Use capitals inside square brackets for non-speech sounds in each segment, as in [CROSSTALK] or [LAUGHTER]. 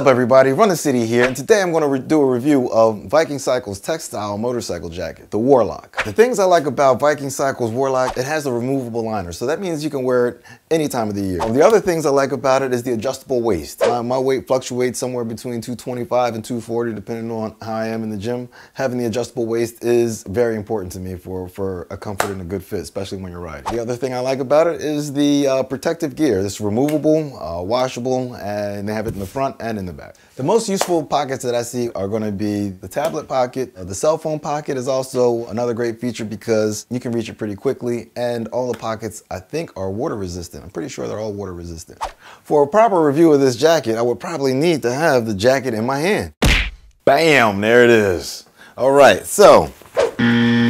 up everybody, Run the City here, and today I'm going to do a review of Viking Cycles textile motorcycle jacket, the Warlock. The things I like about Viking Cycles Warlock, it has a removable liner, so that means you can wear it any time of the year. The other things I like about it is the adjustable waist. Uh, my weight fluctuates somewhere between 225 and 240 depending on how I am in the gym. Having the adjustable waist is very important to me for, for a comfort and a good fit, especially when you're riding. The other thing I like about it is the uh, protective gear. It's removable, uh, washable, and they have it in the front and in the back. The most useful pockets that I see are gonna be the tablet pocket. Uh, the cell phone pocket is also another great feature because you can reach it pretty quickly and all the pockets I think are water resistant. I'm pretty sure they're all water resistant. For a proper review of this jacket, I would probably need to have the jacket in my hand. Bam, there it is. All right, so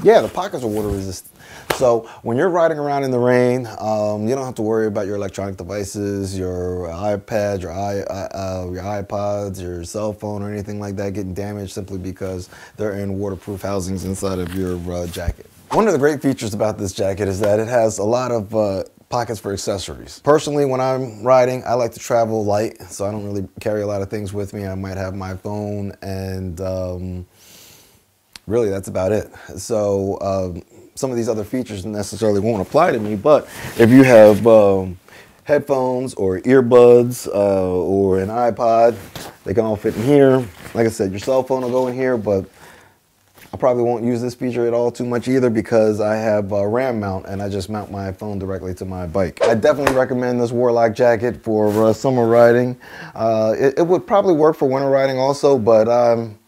yeah, the pockets are water resistant. So when you're riding around in the rain, um, you don't have to worry about your electronic devices, your iPad, your, I, uh, your iPods, your cell phone, or anything like that getting damaged simply because they're in waterproof housings inside of your uh, jacket. One of the great features about this jacket is that it has a lot of uh, pockets for accessories. Personally, when I'm riding, I like to travel light, so I don't really carry a lot of things with me. I might have my phone and um, really that's about it. So um, some of these other features necessarily won't apply to me, but if you have um, headphones or earbuds uh, or an iPod, they can all fit in here. Like I said, your cell phone will go in here, but I probably won't use this feature at all too much either because I have a RAM mount and I just mount my phone directly to my bike. I definitely recommend this Warlock jacket for uh, summer riding. Uh, it, it, would probably work for winter riding also, but um,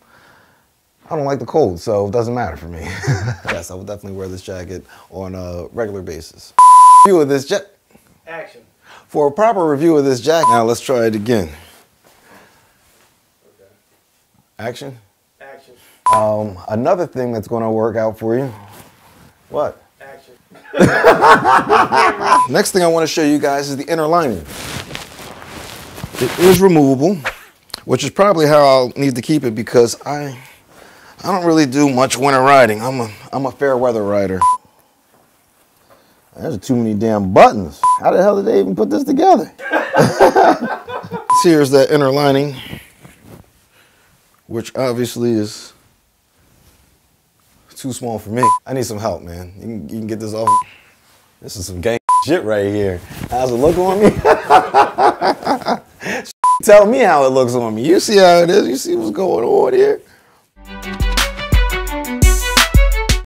I don't like the cold, so it doesn't matter for me. [LAUGHS] yes, I will definitely wear this jacket on a regular basis. Review of this jacket. Action. For a proper review of this jacket, now let's try it again. Okay. Action. Action. Um, another thing that's going to work out for you. What? Action. [LAUGHS] Next thing I want to show you guys is the inner lining. It is removable, which is probably how I'll need to keep it because I I don't really do much winter riding. I'm a, I'm a fair weather rider. There's too many damn buttons. How the hell did they even put this together? [LAUGHS] Here's that inner lining, which obviously is too small for me. I need some help, man. You can, you can get this off. This is some gang shit right here. How's it look on me? [LAUGHS] Tell me how it looks on me. You see how it is. You see what's going on here?